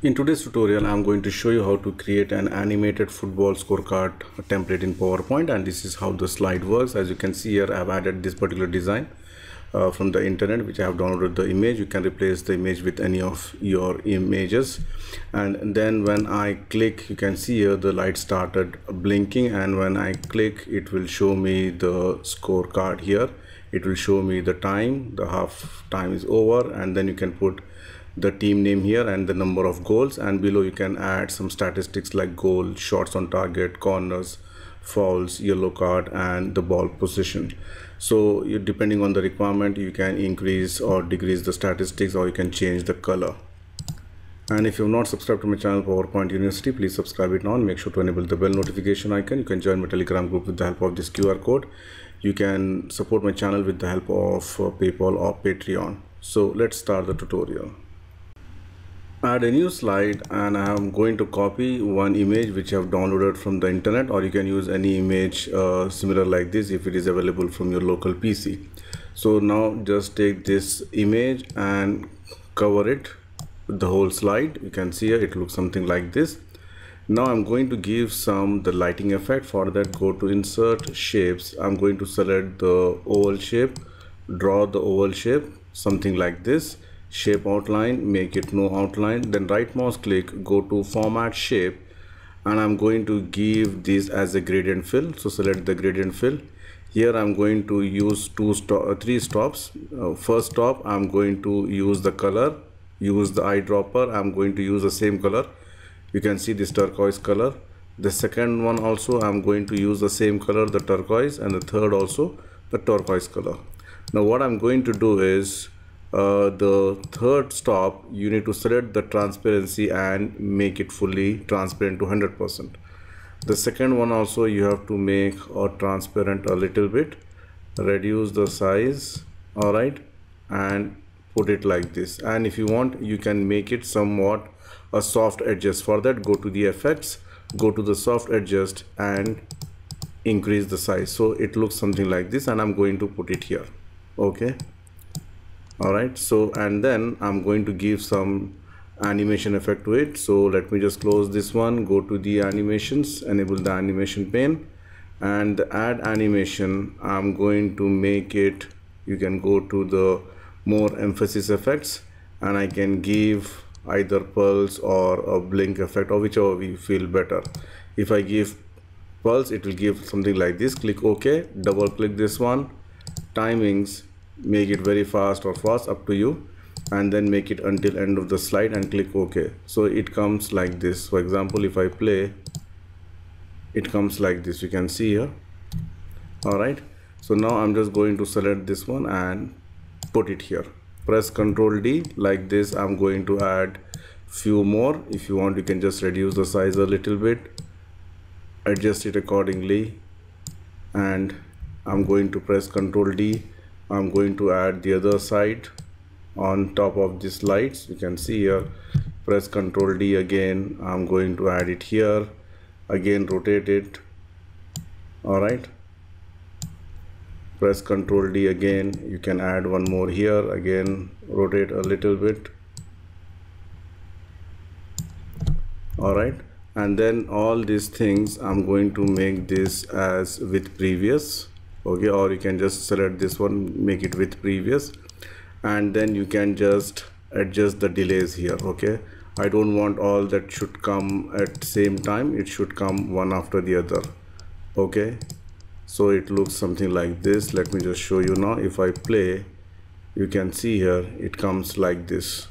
In today's tutorial, I'm going to show you how to create an animated football scorecard template in PowerPoint and this is how the slide works. As you can see here, I've added this particular design uh, from the internet which I have downloaded the image. You can replace the image with any of your images and then when I click, you can see here the light started blinking and when I click, it will show me the scorecard here. It will show me the time, the half time is over and then you can put the team name here and the number of goals. And below you can add some statistics like goal shots on target corners fouls yellow card and the ball position. So you, depending on the requirement you can increase or decrease the statistics or you can change the color. And if you have not subscribed to my channel powerpoint university please subscribe it now and make sure to enable the bell notification icon. You can join my telegram group with the help of this qr code. You can support my channel with the help of uh, paypal or patreon. So let's start the tutorial add a new slide and I am going to copy one image which I have downloaded from the internet or you can use any image uh, similar like this if it is available from your local PC so now just take this image and cover it with the whole slide. You can see it looks something like this. Now I'm going to give some the lighting effect. For that go to insert shapes. I'm going to select the oval shape draw the oval shape something like this shape outline make it no outline. Then right mouse click go to format shape and I'm going to give this as a gradient fill. So select the gradient fill. Here I'm going to use two stop uh, three stops. Uh, first stop I'm going to use the color use the eyedropper. I'm going to use the same color. You can see this turquoise color. The second one also I'm going to use the same color the turquoise and the third also the turquoise color. Now what I'm going to do is uh, the third stop you need to select the transparency and make it fully transparent to 100% the second one also you have to make or transparent a little bit reduce the size all right and put it like this. And if you want you can make it somewhat a soft edges. For that go to the effects go to the soft edges and increase the size. So it looks something like this and i'm going to put it here. Okay all right so and then i'm going to give some animation effect to it. So let me just close this one go to the animations enable the animation pane and add animation. I'm going to make it you can go to the more emphasis effects and i can give either pulse or a blink effect or whichever we feel better. If i give pulse it will give something like this. Click ok double click this one. Timings make it very fast or fast up to you and then make it until end of the slide and click ok. So it comes like this. For example if i play it comes like this. You can see here. All right so now i'm just going to select this one and put it here. Press ctrl d. Like this i'm going to add few more. If you want you can just reduce the size a little bit. Adjust it accordingly. And i'm going to press ctrl d I'm going to add the other side on top of these lights you can see here press ctrl D again. I'm going to add it here. Again rotate it. Alright press ctrl D again. You can add one more here. Again rotate a little bit. Alright and then all these things I'm going to make this as with previous okay or you can just select this one make it with previous and then you can just adjust the delays here okay? I don't want all that should come at same time it should come one after the other okay? So it looks something like this let me just show you now if I play you can see here it comes like this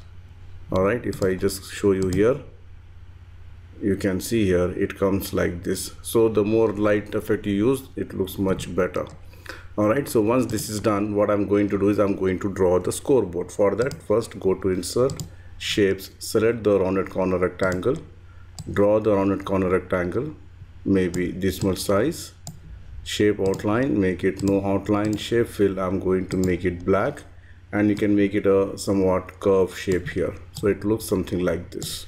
all right if I just show you here you can see here it comes like this. So the more light effect you use it looks much better all right so once this is done what i'm going to do is i'm going to draw the scoreboard. For that first go to insert shapes select the rounded corner rectangle draw the rounded corner rectangle maybe this much size shape outline make it no outline shape fill i'm going to make it black and you can make it a somewhat curved shape here. So it looks something like this.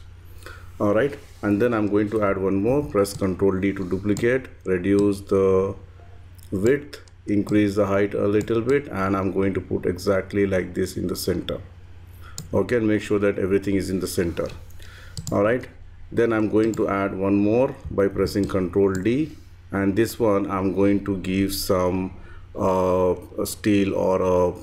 All right and then i'm going to add one more press ctrl d to duplicate reduce the width increase the height a little bit and I'm going to put exactly like this in the center. Okay and make sure that everything is in the center. All right then I'm going to add one more by pressing ctrl D and this one I'm going to give some uh, steel or a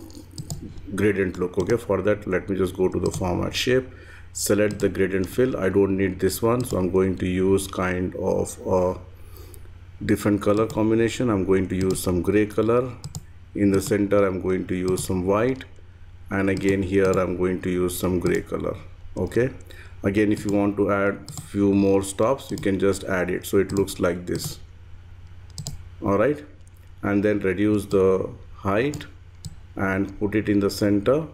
gradient look okay? For that let me just go to the format shape select the gradient fill. I don't need this one so I'm going to use kind of a different color combination. I'm going to use some gray color. In the center I'm going to use some white. And again here I'm going to use some gray color. Okay? Again if you want to add a few more stops you can just add it. So it looks like this. All right and then reduce the height and put it in the center.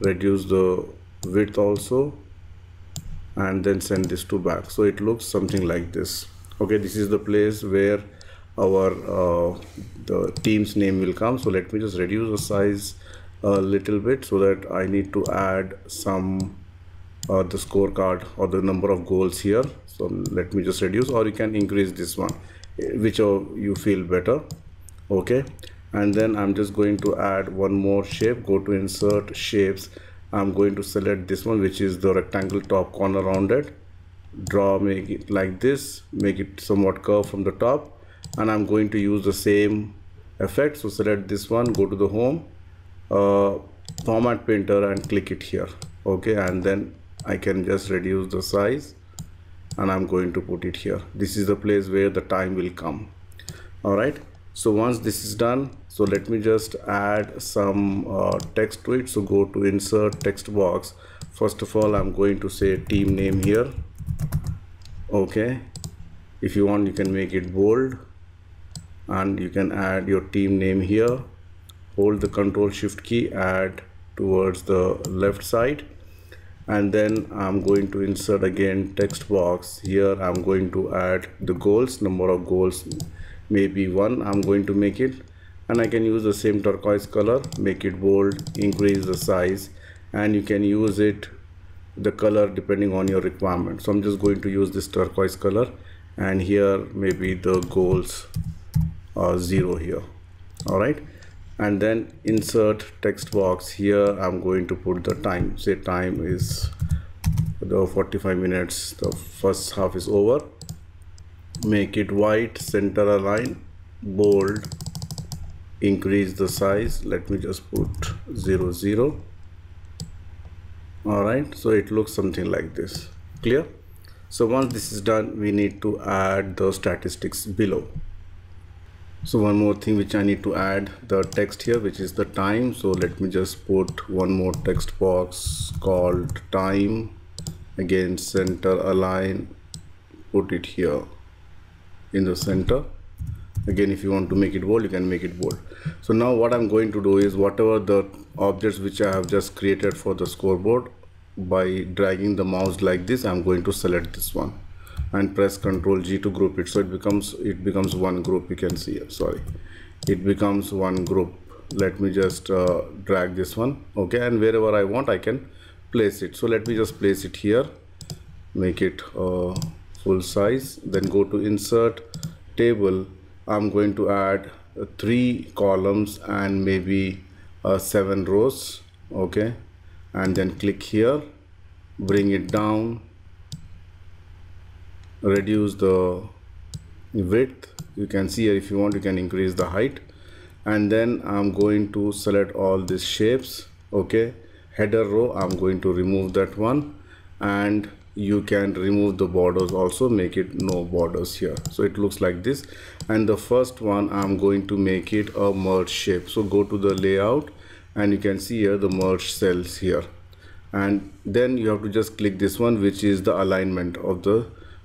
Reduce the width also. And then send this to back. So it looks something like this okay this is the place where our uh, the team's name will come. So let me just reduce the size a little bit so that I need to add some uh, the scorecard or the number of goals here. So let me just reduce or you can increase this one whichever you feel better. Okay and then I'm just going to add one more shape. Go to insert shapes. I'm going to select this one which is the rectangle top corner rounded draw make it like this make it somewhat curved from the top and I'm going to use the same effect. So select this one go to the home uh, format painter and click it here. Okay and then I can just reduce the size and I'm going to put it here. This is the place where the time will come. All right. So once this is done so let me just add some uh, text to it. So go to insert text box. First of all I'm going to say team name here okay. If you want you can make it bold and you can add your team name here. Hold the control shift key add towards the left side. And then I'm going to insert again text box. Here I'm going to add the goals number of goals maybe one. I'm going to make it. And I can use the same turquoise color make it bold increase the size. And you can use it the color depending on your requirement. So I'm just going to use this turquoise color and here maybe the goals are zero here. All right and then insert text box. Here I'm going to put the time. Say time is the 45 minutes. The first half is over. Make it white center align bold increase the size. Let me just put 0 0 all right so it looks something like this. Clear? So once this is done we need to add the statistics below. So one more thing which I need to add the text here which is the time. So let me just put one more text box called time. Again center align put it here in the center. Again if you want to make it bold you can make it bold. So now what i'm going to do is whatever the objects which i have just created for the scoreboard by dragging the mouse like this i'm going to select this one and press ctrl g to group it. So it becomes it becomes one group you can see here sorry. It becomes one group. Let me just uh, drag this one okay? And wherever i want i can place it. So let me just place it here. Make it uh, full size. Then go to insert table. I'm going to add uh, three columns and maybe uh, seven rows okay and then click here bring it down reduce the width. You can see here if you want you can increase the height. And then I'm going to select all these shapes okay? Header row I'm going to remove that one. And you can remove the borders also make it no borders here. So it looks like this. And the first one i'm going to make it a merge shape. So go to the layout and you can see here the merge cells here. And then you have to just click this one which is the alignment of the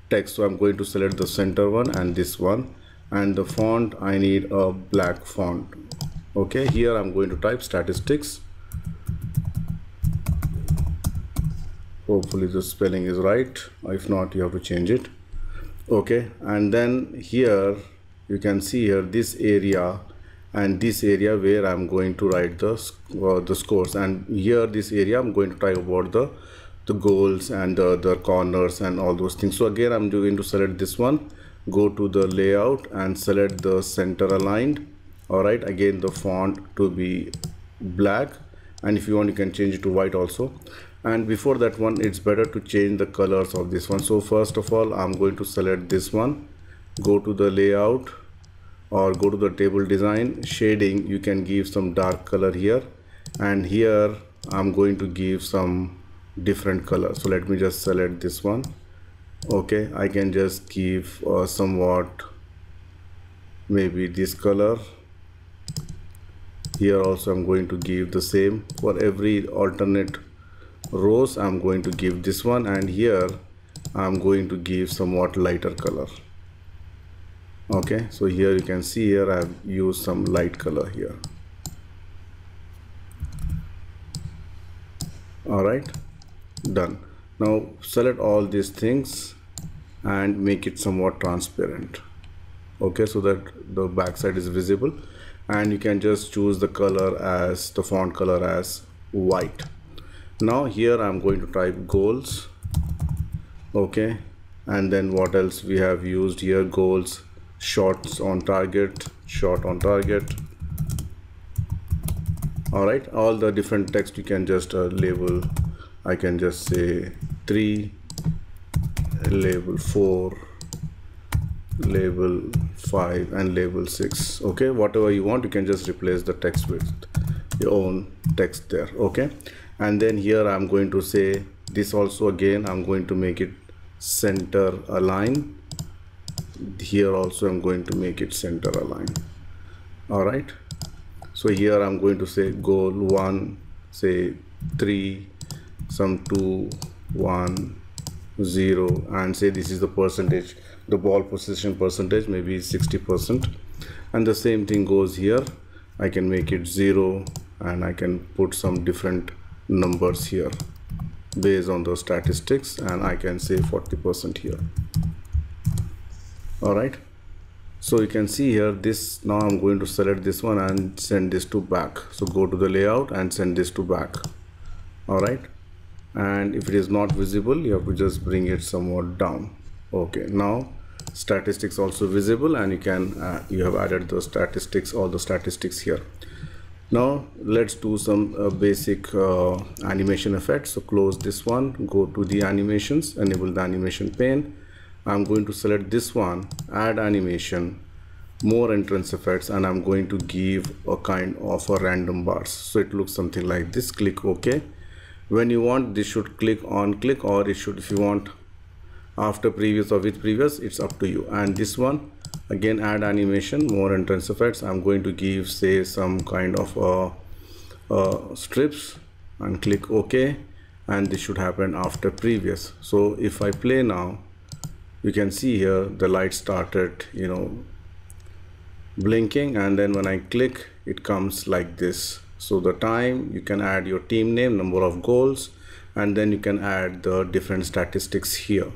text. So i'm going to select the center one and this one. And the font i need a black font. Okay here i'm going to type statistics. Hopefully the spelling is right. If not you have to change it. Okay and then here you can see here this area and this area where I'm going to write the uh, the scores. And here this area I'm going to type about the the goals and the, the corners and all those things. So again I'm going to select this one go to the layout and select the center aligned. All right again the font to be black. And if you want you can change it to white also. And before that one it's better to change the colors of this one. So first of all I'm going to select this one go to the layout or go to the table design shading you can give some dark color here. And here I'm going to give some different color. So let me just select this one. Okay I can just give uh, somewhat maybe this color. Here also I'm going to give the same. For every alternate rows I'm going to give this one. And here I'm going to give somewhat lighter color okay so here you can see here I've used some light color here. Alright done. Now select all these things and make it somewhat transparent. Okay so that the backside is visible. And you can just choose the color as the font color as white. Now here I'm going to type goals. Okay and then what else we have used here? Goals shots on target shot on target. All right all the different text you can just uh, label. I can just say 3 label 4 label 5 and label 6 okay whatever you want you can just replace the text with your own text there okay? And then here I'm going to say this also again. I'm going to make it center align here also I'm going to make it center align all right? So here I'm going to say goal 1 say 3 some 2 1 0 and say this is the percentage the ball possession percentage maybe 60 percent. And the same thing goes here. I can make it 0 and I can put some different numbers here based on the statistics and I can say 40 percent here all right so you can see here this now I'm going to select this one and send this to back. So go to the layout and send this to back. All right and if it is not visible you have to just bring it somewhat down. Okay now statistics also visible and you can uh, you have added the statistics all the statistics here. Now let's do some uh, basic uh, animation effects. So close this one go to the animations enable the animation pane i'm going to select this one add animation more entrance effects and i'm going to give a kind of a random bars. So it looks something like this. Click ok. When you want this should click on click or it should if you want after previous or with previous it's up to you. And this one again add animation more entrance effects. I'm going to give say some kind of uh, uh, strips and click ok. And this should happen after previous. So if i play now you can see here the light started you know blinking and then when i click it comes like this. So the time you can add your team name number of goals and then you can add the different statistics here